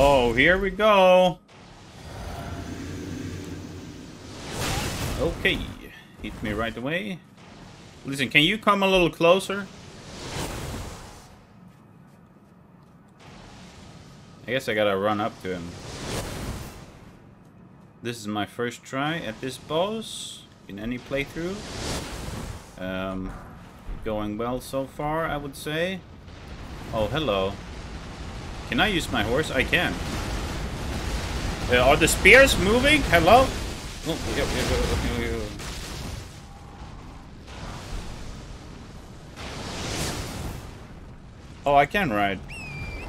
Oh, here we go. Okay. Hit me right away. Listen, can you come a little closer? I guess I gotta run up to him. This is my first try at this boss in any playthrough. Um, going well so far, I would say. Oh, hello. Can I use my horse? I can. Uh, are the spears moving? Hello? Oh, oh, I can ride.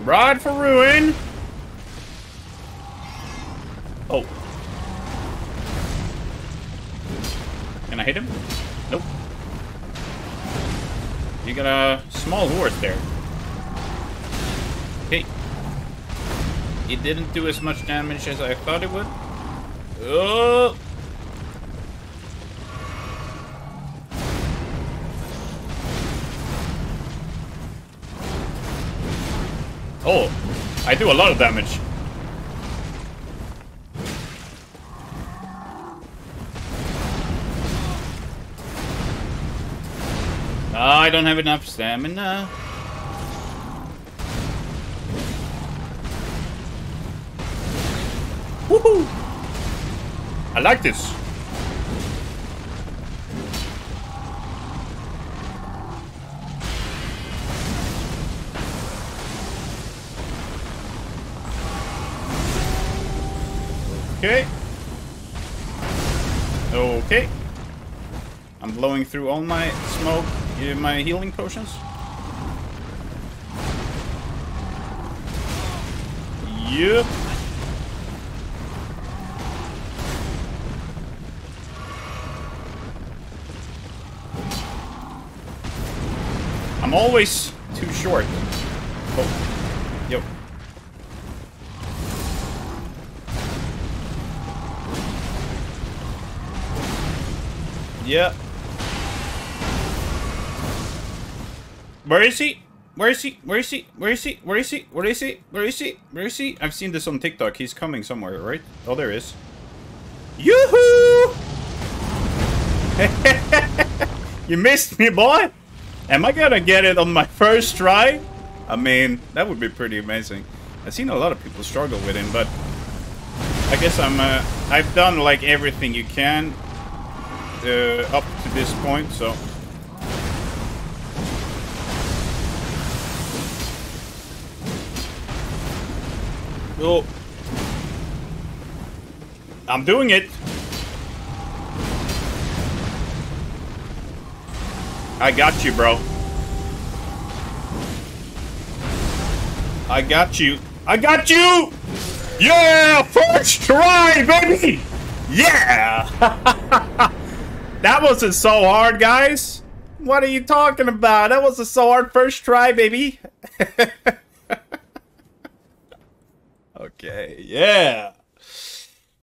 Ride for ruin! Oh. Can I hit him? Nope. You got a small horse there. Okay. It didn't do as much damage as I thought it would. Oh! Oh, I do a lot of damage. I don't have enough stamina. Woohoo! I like this. Okay. Okay. I'm blowing through all my smoke, eh, my healing potions. Yep. I'm always too short. Oh. Yep. Yeah. Where is he? Where is he? Where is he? Where is he? Where is he? Where is he? Where is he? Where is he? I've seen this on TikTok. He's coming somewhere, right? Oh, there is. Yoo-hoo! you missed me, boy! Am I gonna get it on my first try? I mean, that would be pretty amazing. I've seen a lot of people struggle with him, but I guess I'm, uh, I've done like everything you can uh, up to this point, so Oh. I'm doing it. I got you, bro. I got you. I got you! Yeah! First try, baby! Yeah! that wasn't so hard, guys. What are you talking about? That was a so hard first try, baby. Okay, yeah.